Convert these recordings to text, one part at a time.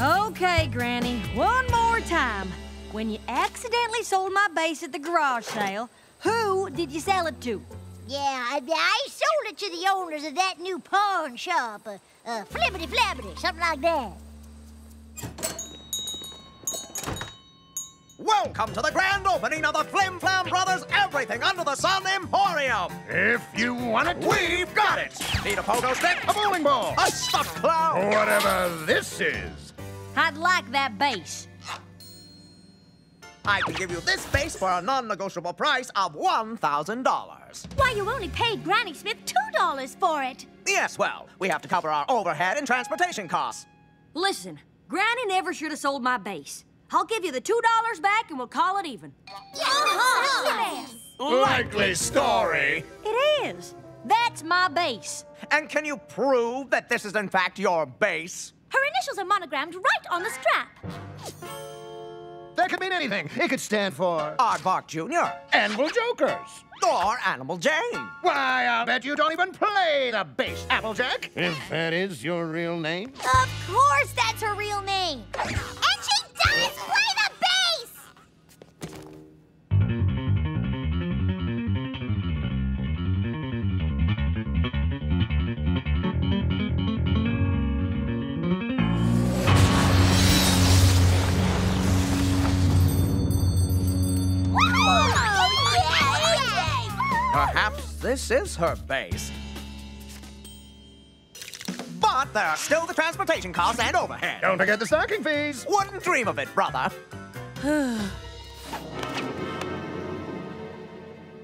Okay, Granny, one more time. When you accidentally sold my bass at the garage sale, who did you sell it to? Yeah, I, I sold it to the owners of that new pawn shop. Uh, uh, flibbity flabbity, something like that. Welcome to the grand opening of the Flim Flam Brothers Everything Under the Sun Emporium. If you want it, We've got it. Need a pogo stick? a bowling ball. A stuffed clown? Whatever this is. I'd like that bass. I can give you this bass for a non-negotiable price of $1,000. Why, you only paid Granny Smith $2 for it. Yes, well, we have to cover our overhead and transportation costs. Listen, Granny never should have sold my bass. I'll give you the $2 back and we'll call it even. Yes! Uh-huh. Likely story. It is. That's my bass. And can you prove that this is in fact your bass? Her initials are monogrammed right on the strap. That could mean anything. It could stand for Aardvark Jr. Animal Jokers. or Animal Jane. Why, I'll bet you don't even play the bass, Applejack. If that is your real name. Of course that's her real Perhaps this is her bass. But there are still the transportation costs and overhead. Don't forget the stocking fees. Wouldn't dream of it, brother.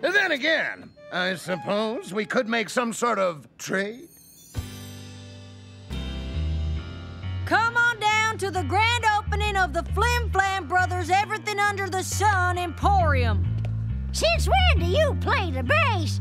Then again, I suppose we could make some sort of trade. Come on down to the grand opening of the Flim Flam Brothers Everything Under the Sun Emporium. Since when do you play the bass?